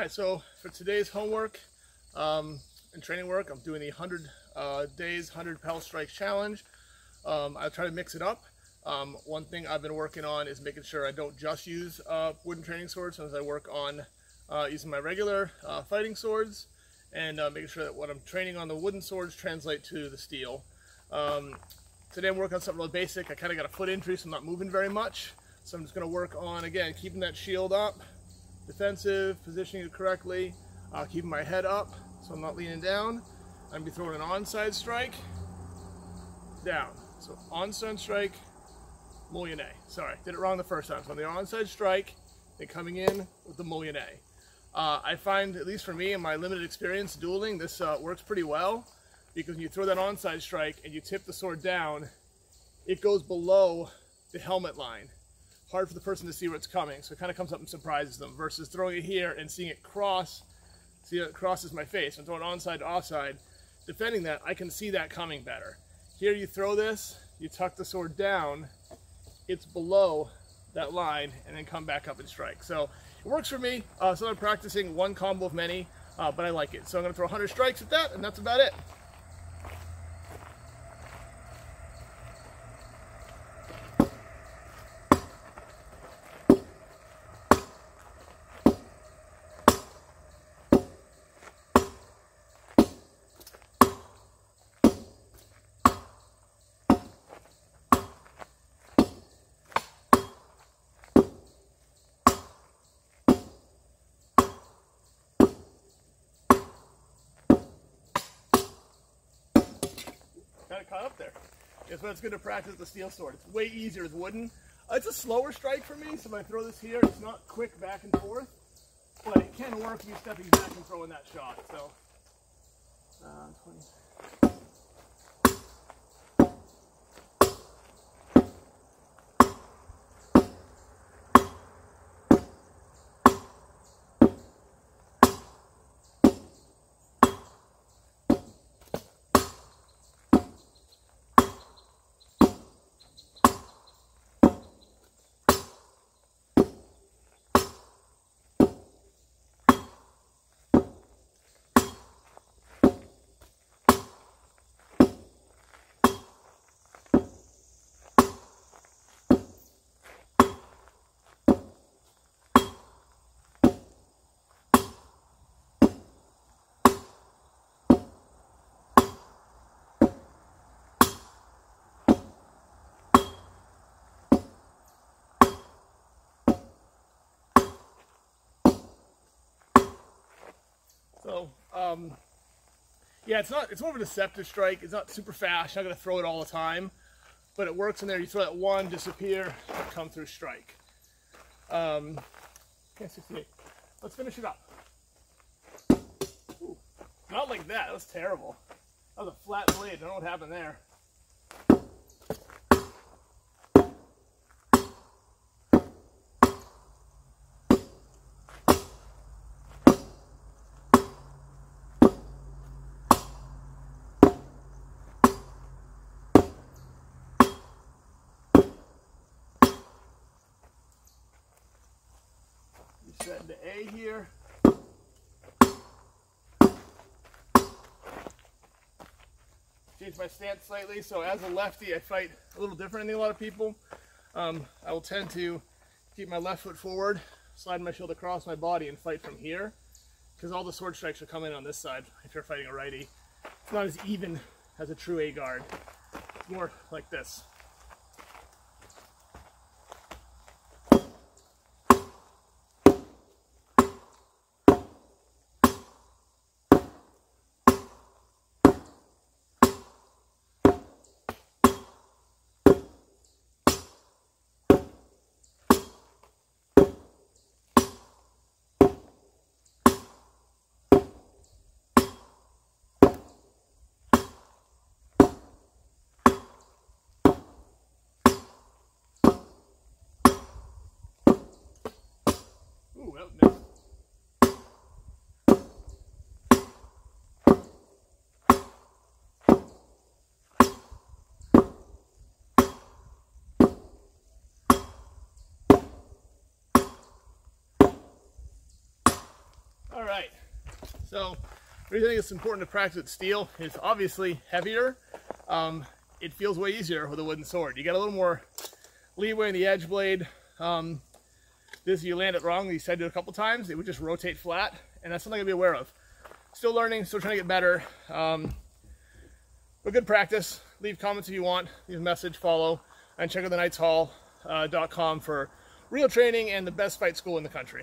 right, so for today's homework um, and training work, I'm doing the 100 uh, days, 100 Pell Strike Challenge. Um, I try to mix it up. Um, one thing I've been working on is making sure I don't just use uh, wooden training swords, as I work on uh, using my regular uh, fighting swords and uh, making sure that what I'm training on the wooden swords translate to the steel. Um, today I'm working on something real basic. I kind of got a foot injury, so I'm not moving very much. So I'm just going to work on, again, keeping that shield up, defensive, positioning it correctly, uh, keeping my head up so I'm not leaning down. I'm to be throwing an onside strike, down. So onside strike, moulinet. Sorry, did it wrong the first time. So on the onside strike, then coming in with the moulinet. Uh, I find, at least for me in my limited experience dueling, this uh, works pretty well because when you throw that onside strike and you tip the sword down, it goes below the helmet line. Hard for the person to see where it's coming, so it kind of comes up and surprises them versus throwing it here and seeing it cross, see it crosses my face. I'm throwing onside to offside, defending that, I can see that coming better. Here you throw this, you tuck the sword down, it's below that line and then come back up and strike. So it works for me. Uh, so I'm practicing one combo of many, uh, but I like it. So I'm gonna throw 100 strikes at that and that's about it. Kind of caught up there. It's when it's good to practice the steel sword. It's way easier with wooden. Uh, it's a slower strike for me, so if I throw this here, it's not quick back and forth, but it can work me stepping back and throwing that shot. So, uh, 20. So, um, yeah, it's not, it's more of a deceptive strike. It's not super fast. You're not going to throw it all the time, but it works in there. You throw that one, disappear, come through strike. Um, okay, 68. Let's finish it up. Ooh, not like that. That was terrible. That was a flat blade. I don't know what happened there. Set into A here. Change my stance slightly. So as a lefty, I fight a little different than a lot of people. Um, I will tend to keep my left foot forward, slide my shield across my body and fight from here. Because all the sword strikes are coming on this side if you're fighting a righty. It's not as even as a true A guard. It's more like this. So the reason it's important to practice with steel is obviously heavier. Um, it feels way easier with a wooden sword. You get a little more leeway in the edge blade. Um, this, you land it wrong, you said it a couple times, it would just rotate flat, and that's something to be aware of. Still learning, still trying to get better. Um, but good practice. Leave comments if you want, leave a message, follow, and check out the knightshall.com uh, for real training and the best fight school in the country.